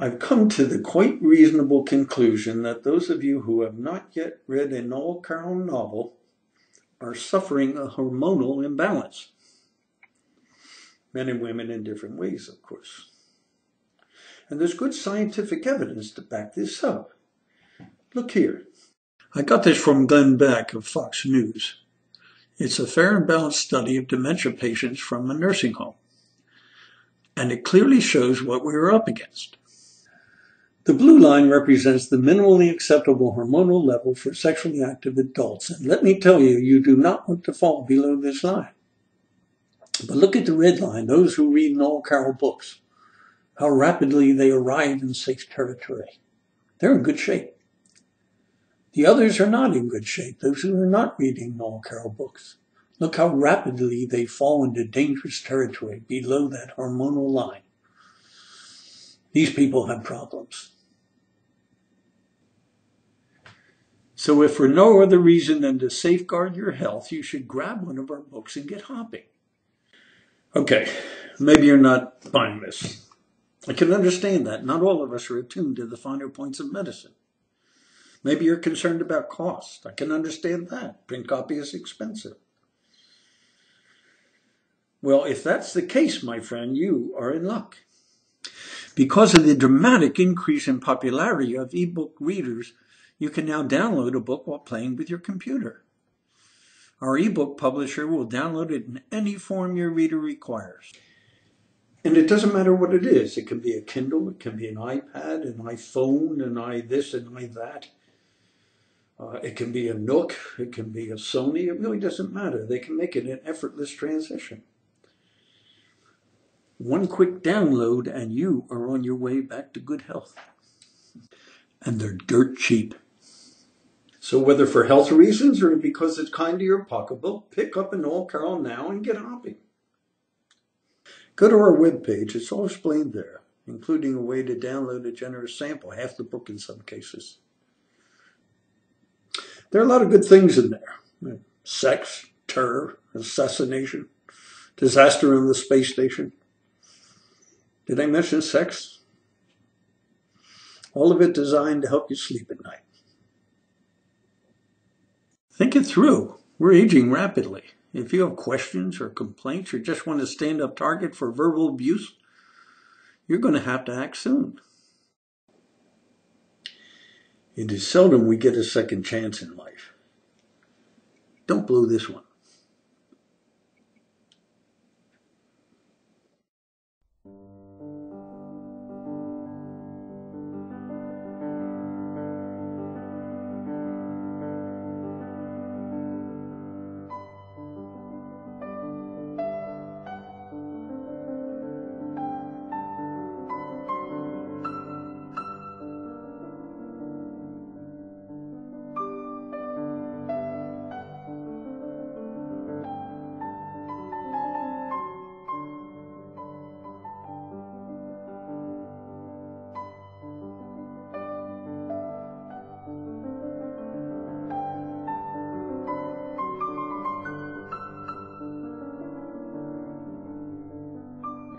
I've come to the quite reasonable conclusion that those of you who have not yet read a Noel Carroll novel are suffering a hormonal imbalance. Men and women in different ways, of course. And there's good scientific evidence to back this up. Look here. I got this from Glenn Beck of Fox News. It's a fair and balanced study of dementia patients from a nursing home. And it clearly shows what we are up against. The blue line represents the minimally acceptable hormonal level for sexually active adults. And let me tell you, you do not want to fall below this line. But look at the red line, those who read Noel Carroll books, how rapidly they arrive in safe territory. They're in good shape. The others are not in good shape, those who are not reading Noel Carroll books. Look how rapidly they fall into dangerous territory below that hormonal line. These people have problems. So if for no other reason than to safeguard your health, you should grab one of our books and get hopping. Okay, maybe you're not buying this. I can understand that. Not all of us are attuned to the finer points of medicine. Maybe you're concerned about cost. I can understand that. Print copy is expensive. Well, if that's the case, my friend, you are in luck. Because of the dramatic increase in popularity of ebook readers, you can now download a book while playing with your computer. Our ebook publisher will download it in any form your reader requires. And it doesn't matter what it is. It can be a Kindle, it can be an iPad, an iPhone, an i this, and i that. Uh, it can be a Nook, it can be a Sony, it really doesn't matter. They can make it an effortless transition. One quick download and you are on your way back to good health. And they're dirt cheap. So whether for health reasons or because it's kind to your pocketbook, pick up an Noel Carroll now and get hopping. Go to our webpage, it's all explained there, including a way to download a generous sample, half the book in some cases. There are a lot of good things in there. Sex, terror, assassination, disaster on the space station. Did I mention sex? All of it designed to help you sleep at night. Think it through. We're aging rapidly. If you have questions or complaints or just want to stand up target for verbal abuse, you're going to have to act soon. It is seldom we get a second chance in life. Don't blow this one.